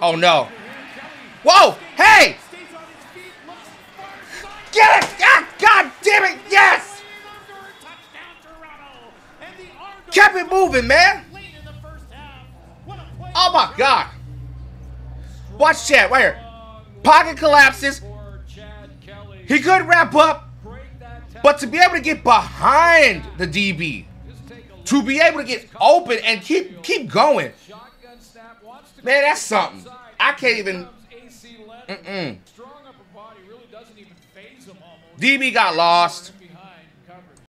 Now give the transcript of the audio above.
Oh no. Whoa! Hey! Get it! God, God damn it! Yes! Kept it moving, man. Oh my God! Watch chat right here. Pocket collapses. He could wrap up, but to be able to get behind the DB, to be able to get open and keep keep going, man, that's something. I can't even. Mm-mm. DB got lost.